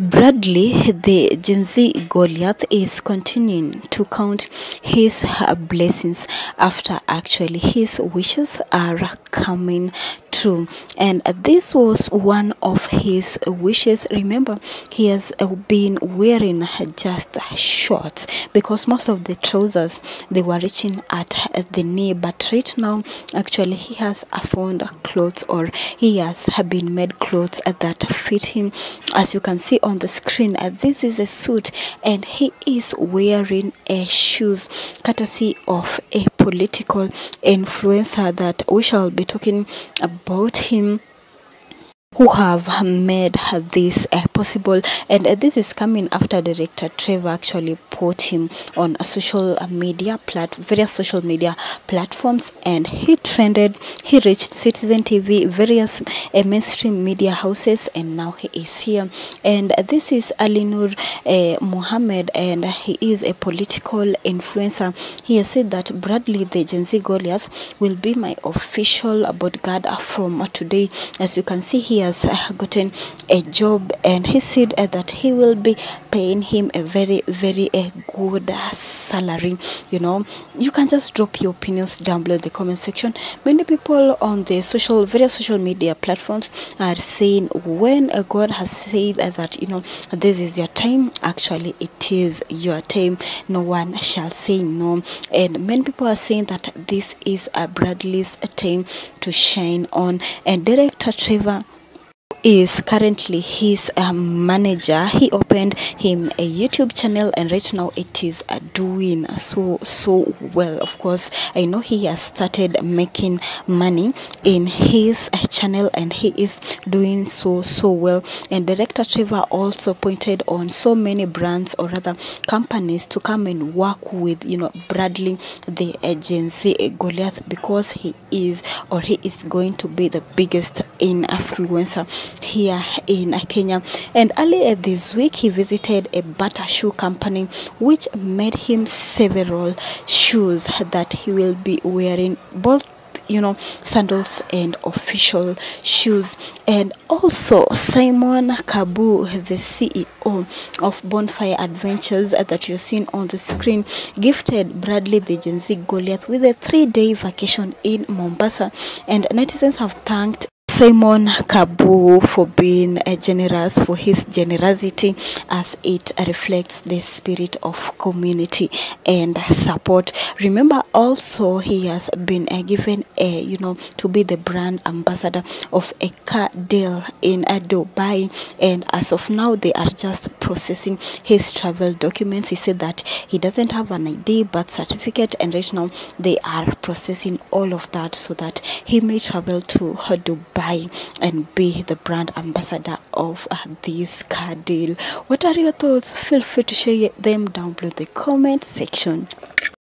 Bradley, the Gen Z Goliath, is continuing to count his uh, blessings after actually his wishes are coming true. And this was one of his wishes. Remember, he has uh, been wearing just shorts because most of the trousers they were reaching at the knee. But right now, actually, he has found clothes or he has been made clothes that fit him. As you can see on the screen, uh, this is a suit and he is wearing a shoes courtesy of a political influencer that we shall be talking about him who have made this uh, possible. And uh, this is coming after director Trevor actually him on a social media plat various social media platforms and he trended he reached citizen tv various uh, mainstream media houses and now he is here. And this is ali nur uh, muhammad and he is a political influencer. He has said that bradley the gen z goliath will be my official bodyguard from today. As you can see he has uh, gotten a job and he said that he will be paying him a very very uh, good uh, salary you know. You can just drop your opinions down below in the comment section. Many people on the social various social media platforms are saying when uh, god has said that you know this is your time actually it is your time. No one shall say no. And many people are saying that this is a bradley's time to shine on. And director trevor is currently his um, manager. He opened him a youtube channel and right now it is uh, doing so so well. Of course i know he has started making money in his uh, channel and he is doing so so well. And director trevor also pointed on so many brands or rather companies to come and work with you know bradley the Gen Z goliath because he is or he is going to be the biggest influencer here in Kenya. And earlier this week, he visited a Bata shoe company which made him several shoes that he will be wearing both you know sandals and official shoes and also simon kabu the ceo of bonfire adventures that you're seeing on the screen gifted bradley the gen z goliath with a three-day vacation in mombasa and netizens have thanked Simon Kabu for being generous, for his generosity as it reflects the spirit of community and support. Remember also he has been uh, given a, you know, to be the brand ambassador of a car deal in uh, Dubai and as of now they are just processing his travel documents. He said that he doesn't have an ID, birth certificate and right now they are processing all of that so that he may travel to uh, And be the brand ambassador of uh, this car deal. What are your thoughts? Feel free to share them down below the comment section.